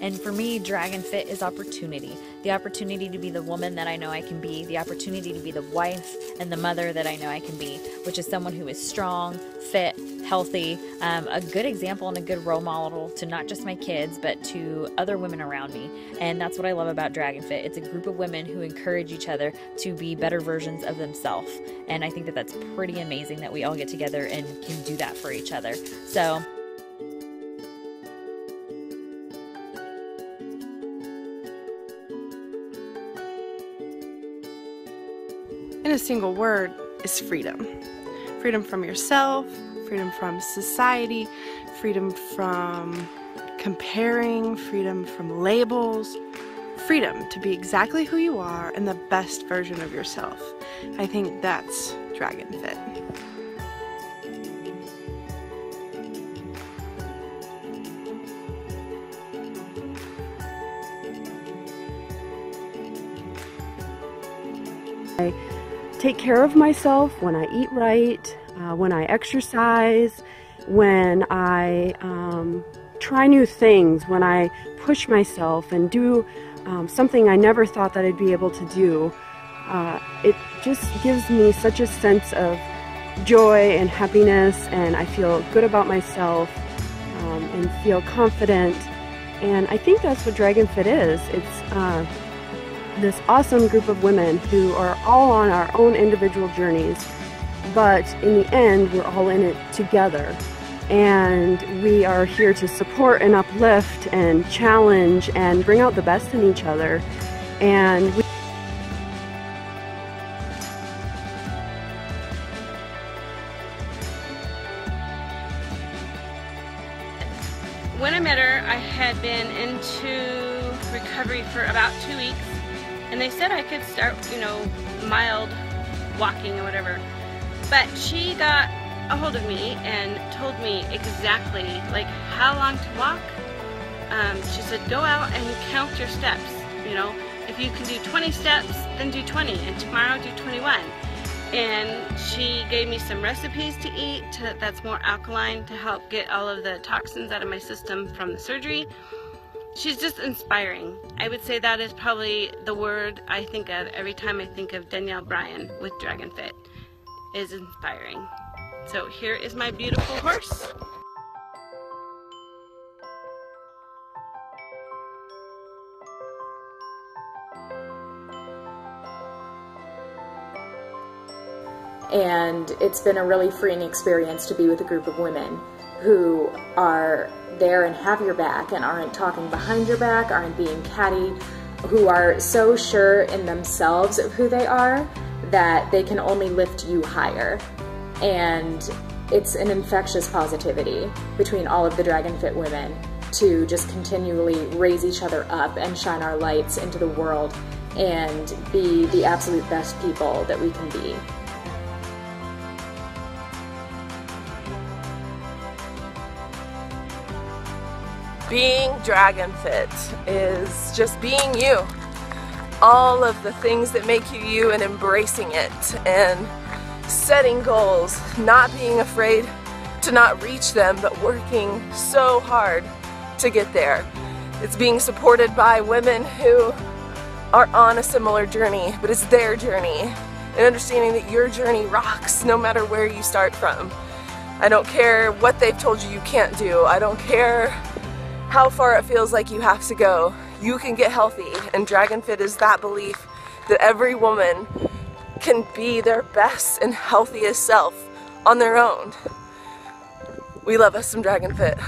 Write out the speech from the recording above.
And for me, Dragon Fit is opportunity the opportunity to be the woman that I know I can be, the opportunity to be the wife and the mother that I know I can be, which is someone who is strong, fit, healthy, um, a good example and a good role model to not just my kids, but to other women around me. And that's what I love about Dragon Fit. It's a group of women who encourage each other to be better versions of themselves. And I think that that's pretty amazing that we all get together and can do that for each other. So, in a single word, is freedom. Freedom from yourself, freedom from society, freedom from comparing, freedom from labels, freedom to be exactly who you are and the best version of yourself. I think that's Dragon Fit. I take care of myself when I eat right, uh, when I exercise, when I um, try new things, when I push myself and do um, something I never thought that I'd be able to do. Uh, it just gives me such a sense of joy and happiness, and I feel good about myself um, and feel confident. And I think that's what Dragon Fit is. It's uh, this awesome group of women who are all on our own individual journeys, but in the end, we're all in it together. And we are here to support and uplift and challenge and bring out the best in each other. And we When I met her, I had been into recovery for about two weeks and they said I could start, you know, mild walking or whatever. But she got a hold of me and told me exactly like how long to walk. Um, she said go out and count your steps. You know, if you can do 20 steps, then do 20, and tomorrow do 21. And she gave me some recipes to eat to, that's more alkaline to help get all of the toxins out of my system from the surgery she's just inspiring. I would say that is probably the word I think of every time I think of Danielle Bryan with Dragon Fit is inspiring. So here is my beautiful horse. And it's been a really freeing experience to be with a group of women who are there and have your back and aren't talking behind your back, aren't being catty, who are so sure in themselves of who they are that they can only lift you higher. And it's an infectious positivity between all of the Dragon Fit women to just continually raise each other up and shine our lights into the world and be the absolute best people that we can be. Being Dragon Fit is just being you. All of the things that make you you and embracing it and setting goals, not being afraid to not reach them, but working so hard to get there. It's being supported by women who are on a similar journey, but it's their journey. And understanding that your journey rocks no matter where you start from. I don't care what they've told you you can't do. I don't care how far it feels like you have to go. You can get healthy, and Dragon Fit is that belief that every woman can be their best and healthiest self on their own. We love us some Dragon Fit.